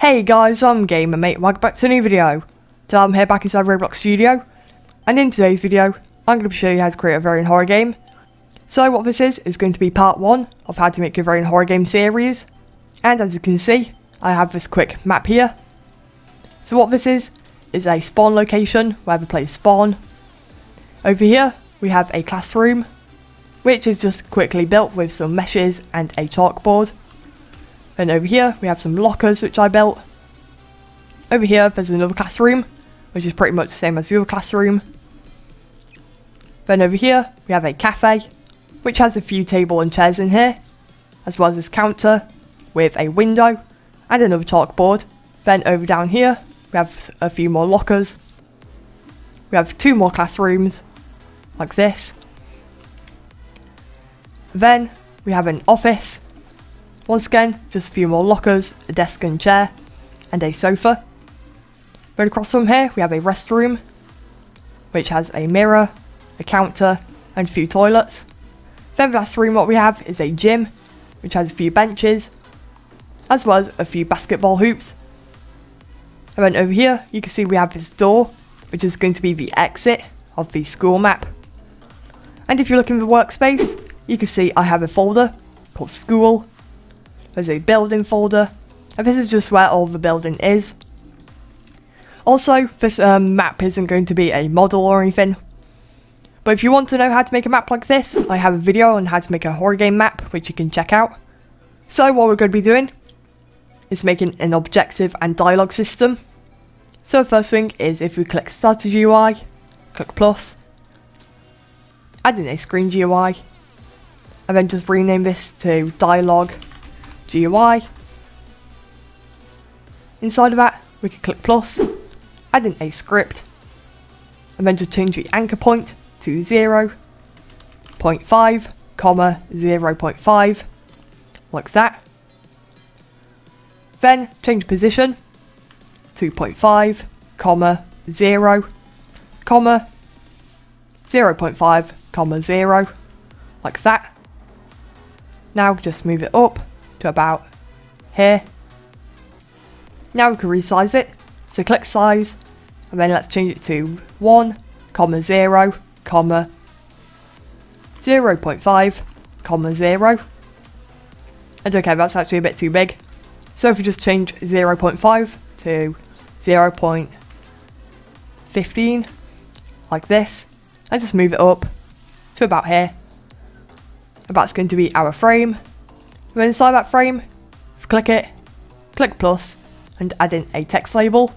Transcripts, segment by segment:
Hey guys, I'm Gamer M8, welcome back to a new video. Today I'm here back inside Roblox Studio, and in today's video, I'm going to show you how to create a variant horror game. So what this is, is going to be part 1 of how to make a variant horror game series, and as you can see, I have this quick map here. So what this is, is a spawn location where the players spawn. Over here, we have a classroom, which is just quickly built with some meshes and a chalkboard. Then over here we have some lockers which I built. Over here there's another classroom, which is pretty much the same as the other classroom. Then over here we have a cafe, which has a few table and chairs in here, as well as this counter with a window and another chalkboard. Then over down here we have a few more lockers. We have two more classrooms, like this. Then we have an office. Once again, just a few more lockers, a desk and chair, and a sofa. Right across from here, we have a restroom, which has a mirror, a counter, and a few toilets. Then the last room what we have is a gym, which has a few benches, as well as a few basketball hoops. And then over here, you can see we have this door, which is going to be the exit of the school map. And if you look in the workspace, you can see I have a folder called school. There's a building folder, and this is just where all the building is. Also, this um, map isn't going to be a model or anything. But if you want to know how to make a map like this, I have a video on how to make a horror game map, which you can check out. So what we're going to be doing is making an objective and dialogue system. So first thing is if we click StarterGui, click plus, add in a screen GUI, and then just rename this to dialogue GUI. Inside of that, we can click plus, add in a script, and then just change the anchor point to 0, 0.5, comma 0.5, like that. Then change position, 2.5, comma 0, comma 0.5, comma 0, like that. Now just move it up to about here. Now we can resize it. So click size and then let's change it to 1, comma 0, comma 0 0.5, comma 0. And okay, that's actually a bit too big. So if we just change 0 0.5 to 0 0.15, like this, and just move it up to about here. And that's going to be our frame. Then inside that frame, click it, click plus, and add in a text label.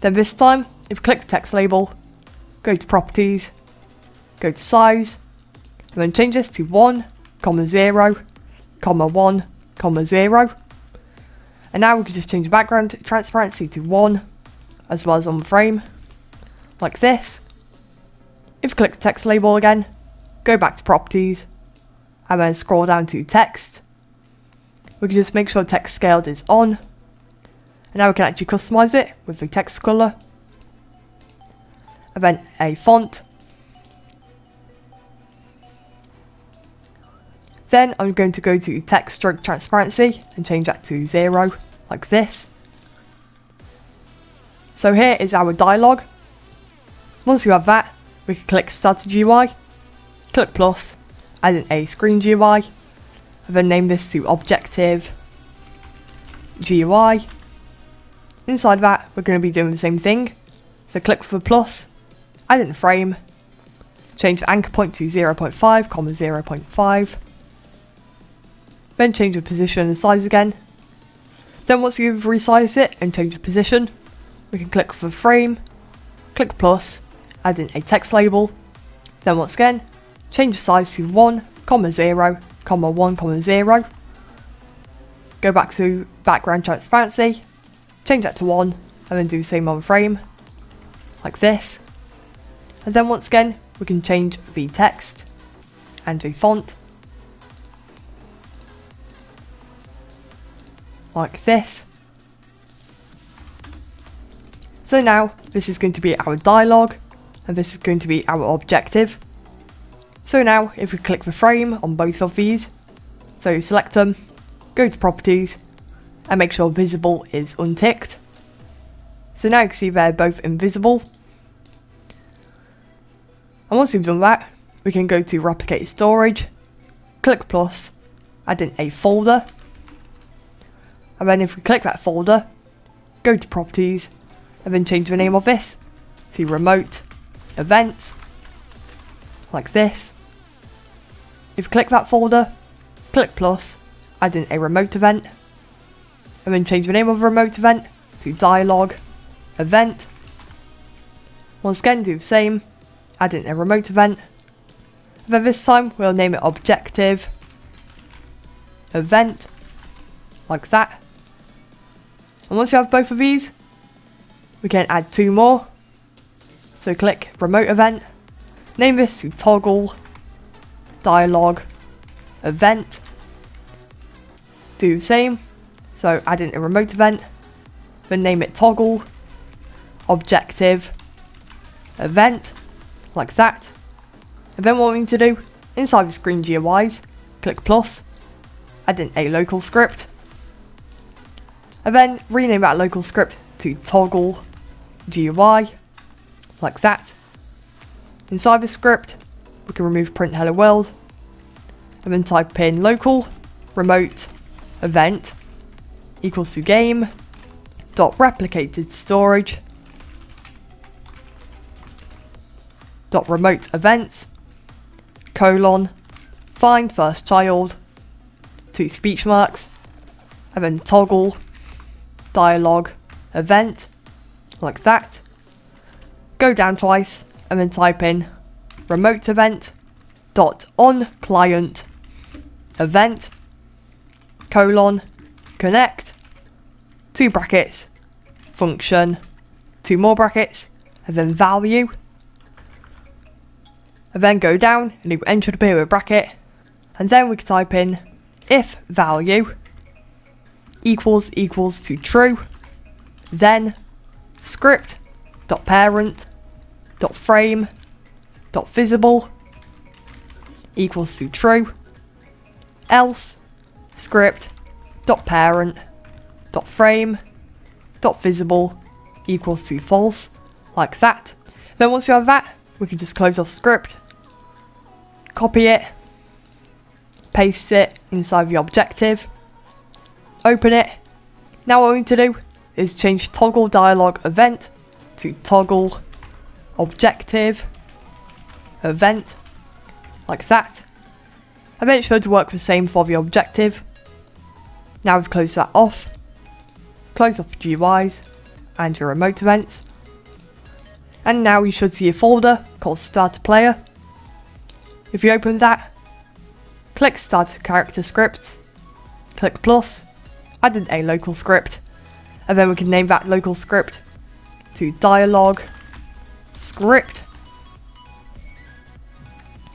Then this time, if you click text label, go to properties, go to size, and then change this to 1, comma 0, comma 1, comma 0. And now we can just change the background transparency to 1, as well as on the frame, like this. If you click text label again, go back to properties, and then scroll down to text. We can just make sure text scaled is on. And now we can actually customize it with the text color. And then a font. Then I'm going to go to text stroke transparency and change that to zero, like this. So here is our dialogue. Once you have that, we can click StarterGui, click plus, in a screen GUI, and then name this to Objective GUI. Inside that, we're going to be doing the same thing. So click for plus, add in the frame, change the anchor point to 0.5, comma 0.5. Then change the position and size again. Then once you've resized it and changed the position, we can click for frame, click plus, add in a text label. Then once again, change the size to 1, comma 0, comma 1, comma 0. Go back to background transparency, change that to 1, and then do the same on frame, like this. And then once again, we can change the text and the font, like this. So now, this is going to be our dialogue, and this is going to be our objective. So now, if we click the frame on both of these, so select them, go to properties, and make sure visible is unticked. So now you can see they're both invisible. And once we've done that, we can go to replicate storage, click plus, add in a folder. And then if we click that folder, go to properties, and then change the name of this to remote events, like this. If you click that folder, click plus, add in a remote event, and then change the name of the remote event to dialog event. Once again do the same, add in a remote event, then this time we'll name it objective event, like that. And once you have both of these, we can add two more. So click remote event, name this to toggle dialog event. Do the same. So add in a remote event, then name it toggle objective event like that. And then what we need to do inside the screen GUIs, click plus, add in a local script, and then rename that local script to toggle GUI like that. Inside the script, we can remove print hello world. And then type in local remote event equals to game dot replicated storage dot remote events colon find first child two speech marks and then toggle dialog event like that. Go down twice and then type in remote event dot on client event colon connect two brackets function two more brackets and then value and then go down and you enter the period bracket and then we can type in if value equals equals to true then script dot parent dot frame dot visible equals to true. Else script dot parent dot frame dot visible equals to false like that. Then once you have that we can just close off script copy it paste it inside the objective open it. Now what we need to do is change toggle dialog event to toggle objective event like that. And then it should work the same for the objective. Now we've closed that off. Close off the GUIs and your remote events. And now you should see a folder called StarterPlayer. If you open that click StarterCharacterScripts click plus add in a local script and then we can name that local script to dialog script.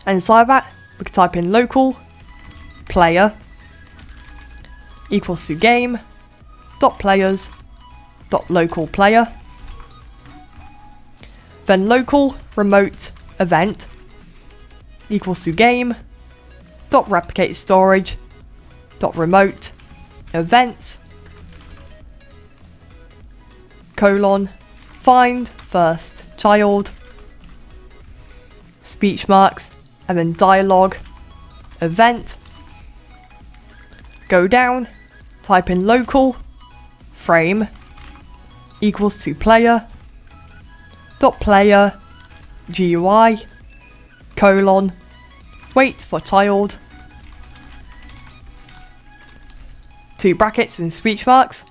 And inside that, we can type in local player equals to game dot players dot local player. Then local remote event equals to game dot replicate storage dot remote events colon find first child, speech marks, and then dialogue, event, go down, type in local, frame, equals to player, dot player, GUI, colon, wait for child, two brackets and speech marks,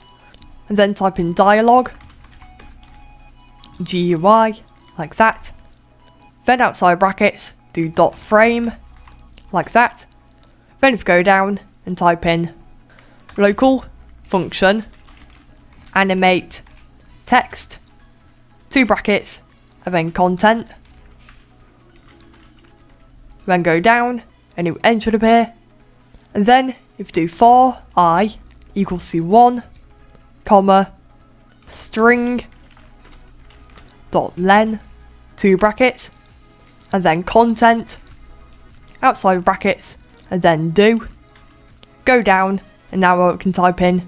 and then type in dialogue, GUI, like that. Then outside brackets, do dot frame, like that. Then if go down and type in local function, animate text, two brackets, and then content. Then go down and new enter the appear And then if you do for i equals to 1, comma, string dot len two brackets and then content. Outside brackets and then do. Go down and now what I can type in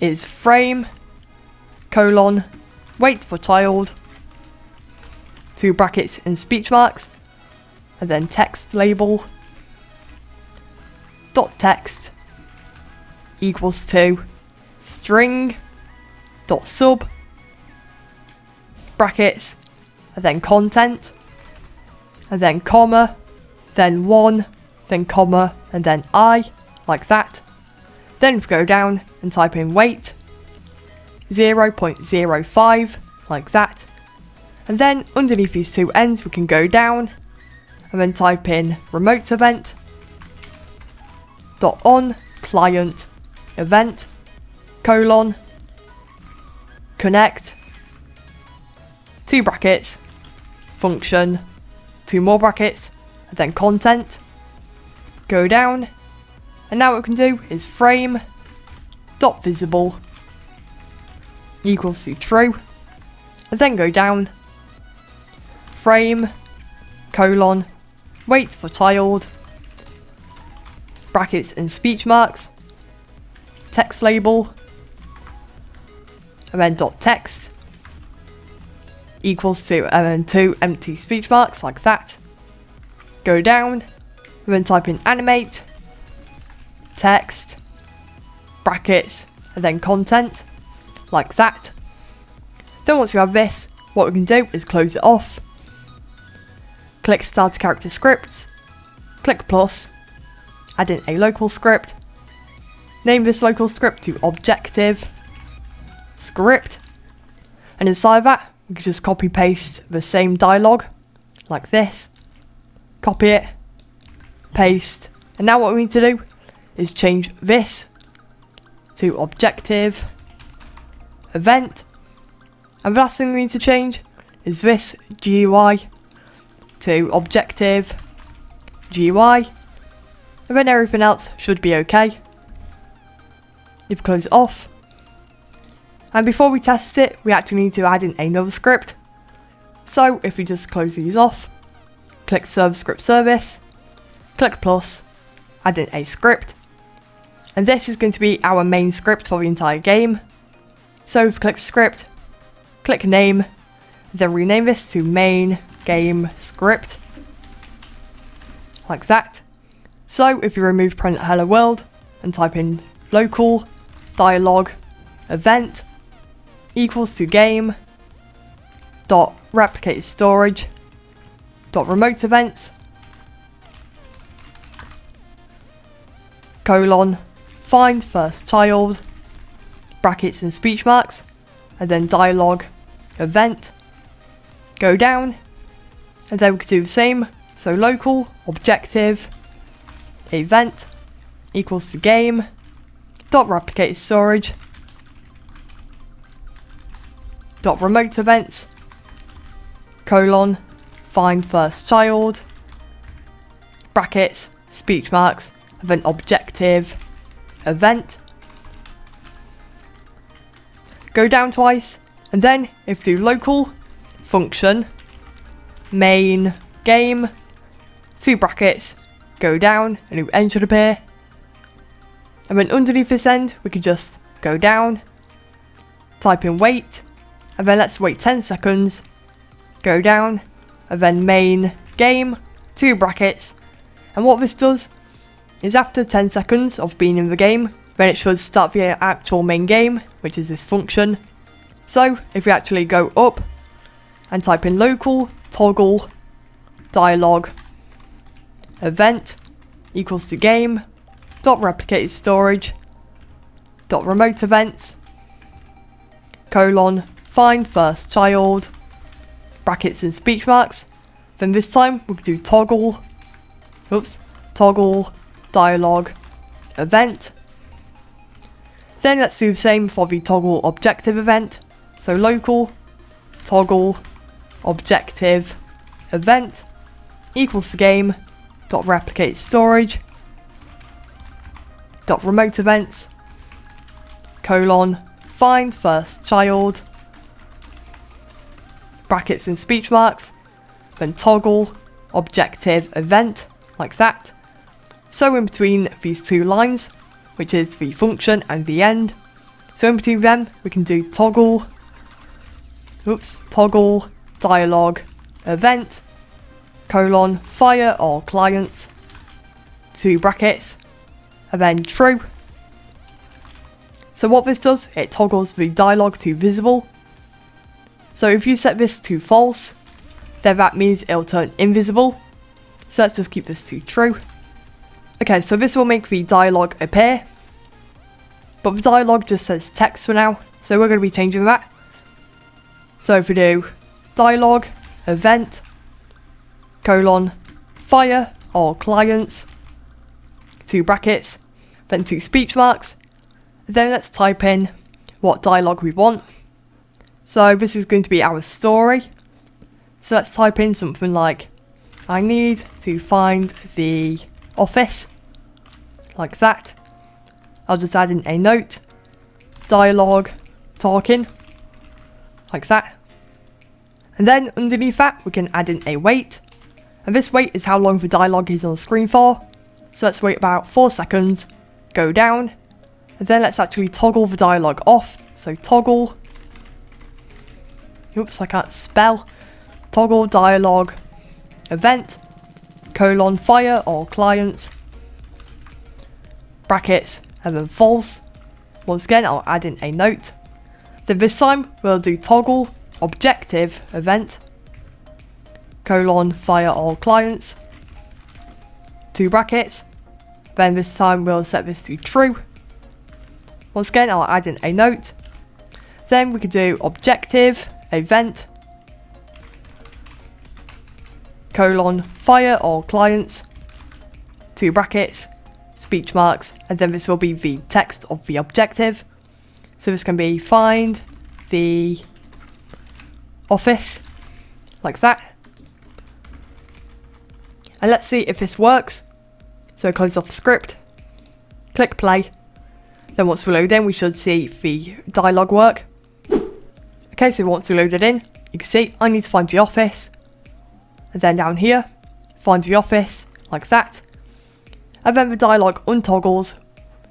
is frame, colon, wait for child, two brackets and speech marks, and then text label, dot text equals to string dot sub brackets and then content and then comma then one then comma and then i like that. Then go down and type in wait 0.05 like that. And then underneath these two ends we can go down and then type in remote event dot on client event colon connect two brackets function two more brackets and then content. Go down and now what we can do is frame dot visible equals to true and then go down frame colon wait for child brackets and speech marks, text label, and then dot text equals to and then two empty speech marks like that. Go down, then type in animate, text, brackets, and then content like that. Then once you have this, what we can do is close it off. Click start character script, click plus, add in a local script, name this local script to objective script, and inside that we just copy paste the same dialogue like this, copy it, paste, and now what we need to do is change this to objective event, and the last thing we need to change is this GUI to objective GUI and then everything else should be okay. You've closed it off. And before we test it, we actually need to add in another script. So if we just close these off, click ServerScriptService, click plus, add in a script. And this is going to be our main script for the entire game. So click script, click name, then rename this to main game script. Like that. So if you remove print hello world and type in local dialog event equals to game dot replicate storage dot remote events colon find first child brackets and speech marks and then dialog event. Go down and then we can do the same. So local objective event equals to game dot replicate storage dot remote events. Colon find first child. Brackets speech marks event objective event. Go down twice and then if do local function main game two brackets go down, a new end should appear. And then underneath this end, we can just go down, type in wait, and then let's wait 10 seconds, go down, and then main game, two brackets. And what this does is after 10 seconds of being in the game, then it should start the actual main game, which is this function. So if we actually go up and type in local toggle dialog event equals to game dot replicated storage dot remote events colon find first child brackets and speech marks. Then this time we can do toggle oops toggle dialog event. Then let's do the same for the toggle objective event. So local toggle objective event equals to game dot replicate storage dot remote events colon find first child brackets and speech marks then toggle objective event like that so in between these two lines which is the function and the end So in between them, we can do toggle, oops, toggle, dialogue, event, colon, fire or client, two brackets, and then true. So what this does, it toggles the dialogue to visible. So if you set this to false, then that means it'll turn invisible. So let's just keep this to true. Okay, so this will make the dialogue appear. But the dialogue just says text for now, so we're going to be changing that. So if we do dialogue, event, colon, fire all clients, two brackets, then two speech marks, then let's type in what dialogue we want. So this is going to be our story. So let's type in something like, I need to find the office, like that. I'll just add in a note, dialogue, talking, like that. And then underneath that, we can add in a wait. And this wait is how long the dialogue is on the screen for. So let's wait about 4 seconds, go down, and then let's actually toggle the dialogue off. So toggle, oops I can't spell, toggle dialogue, event, colon fire all clients, brackets, and then false. Once again I'll add in a note. Then this time we'll do toggle, objective, event, colon fire all clients, two brackets, then this time we'll set this to true. Once again, I'll add in a note. Then we can do objective, event, colon, fire all clients, two brackets, speech marks, and then this will be the text of the objective. So this can be find the office, like that. And let's see if this works. So close off the script, click play, then once we load in, we should see the dialogue work. Okay, so once we load it in, you can see I need to find the office. And then down here, find the office, like that. And then the dialogue untoggles,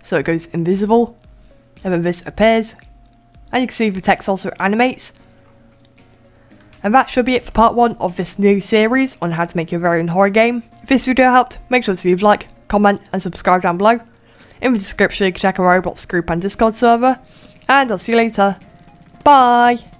so it goes invisible. And then this appears. And you can see the text also animates. And that should be it for part 1 of this new series on how to make your very own horror game. If this video helped, make sure to leave a like, comment and subscribe down below. In the description you can check our Roblox group and Discord server. And I'll see you later. Bye!